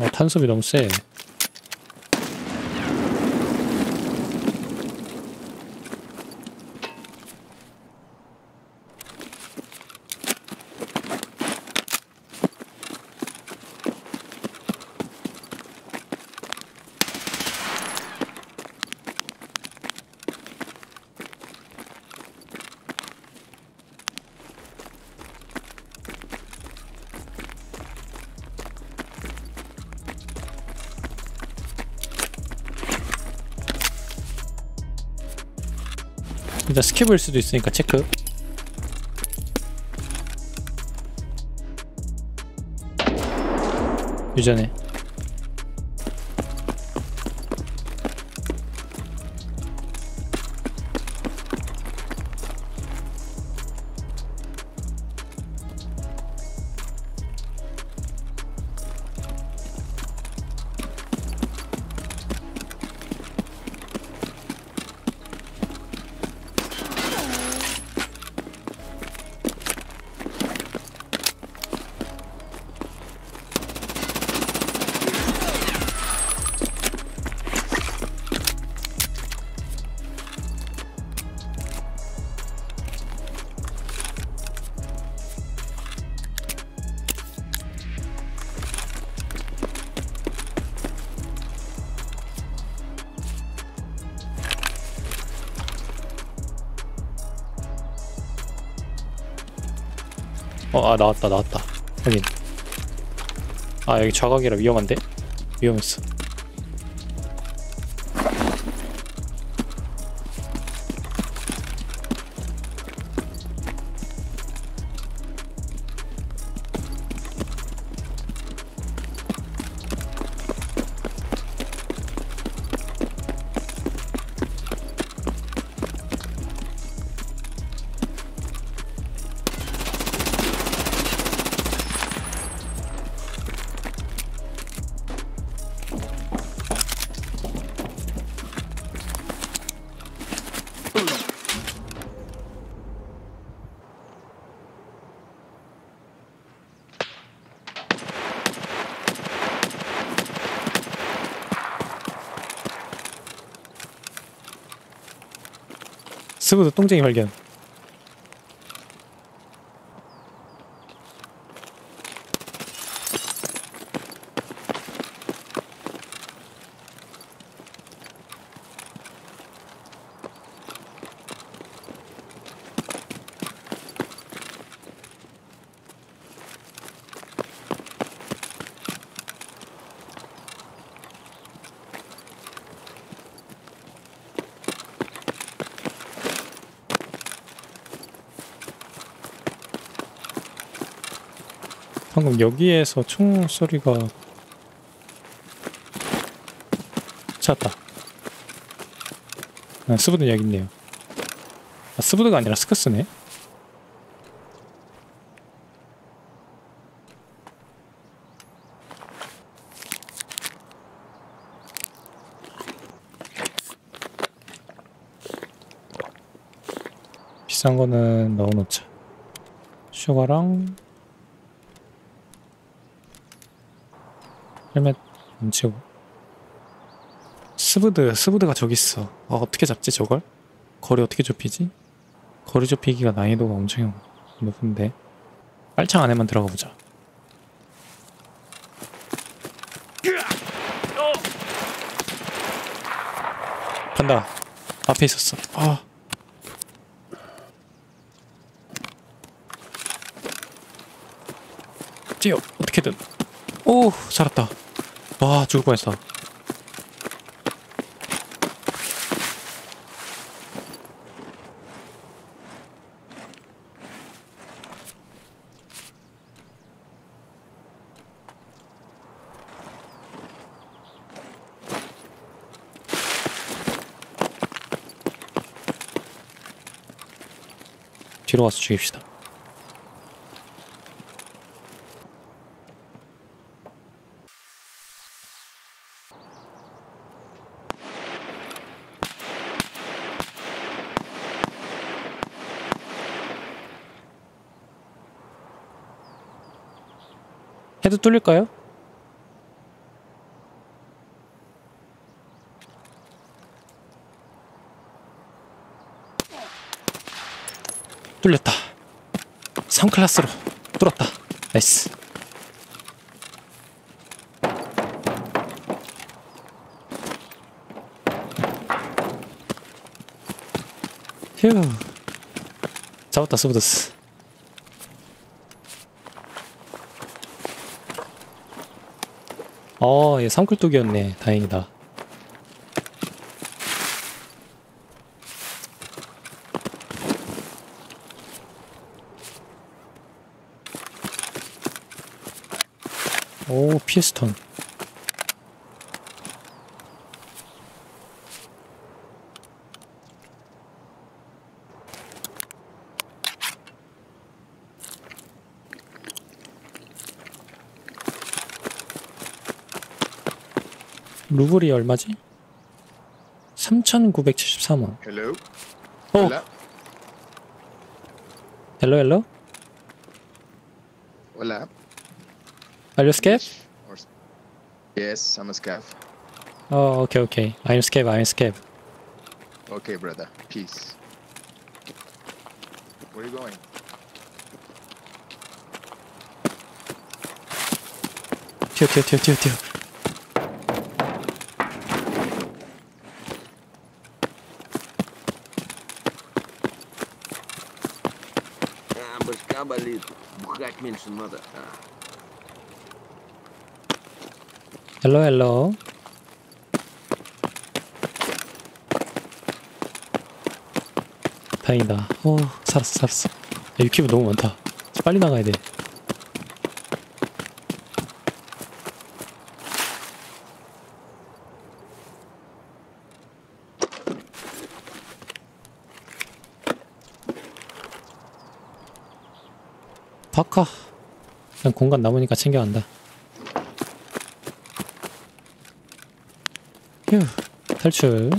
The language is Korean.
어, 탄속이 너무 세. 일단 스킵일 수도 있으니까 체크. 유전해. 어, 아, 나왔다, 나왔다. 여긴. 아, 여기 좌각이라 위험한데? 위험했어. 스브드 똥쟁이 발견. 방금 여기에서 총 소리가 찾았다. 아, 스브드 여기 있네요. 아, 스브드가 아니라 스커스네. 비싼 거는 넣어놓자. 슈가랑 헬멧 안 치고. 스브드 스브드가 저기 있어. 아, 어떻게 잡지 저걸? 거리 어떻게 좁히지? 거리 좁히기가 난이도가 엄청 높은데. 빨창 안에만 들어가 보자. 간다. 앞에 있었어. 아. 뛰어. 어떻게든. 오 살았다 와 죽을 뻔했어. 뒤로 가서 죽입시다 헤드 뚫릴까요? 뚫렸다. 3클래스로 뚫었다. 나이스. 휴. 잡았다 스브드스 어, 얘 삼클뚝이었네. 다행이다. 오, 피스톤. 루블이 얼마지? 3,973원. Hello? 어? 헬로 헬로? Hola? Are you scared? Or... Yes, I'm a scav. 어, 오케이 오케이. I'm scared. I'm scared. Okay, brother. Peace. Where are you going? 튀어 튀어 튀어 튀어 튀어. А, башка болит. Бухать меньше надо. А. 헬로 헬로. 다행이다. 어, 살았어 살았어. 야, 유키브 너무 많다. 빨리 나가야 돼. 바카. 난 공간 남으니까 챙겨간다. 휴, 탈출.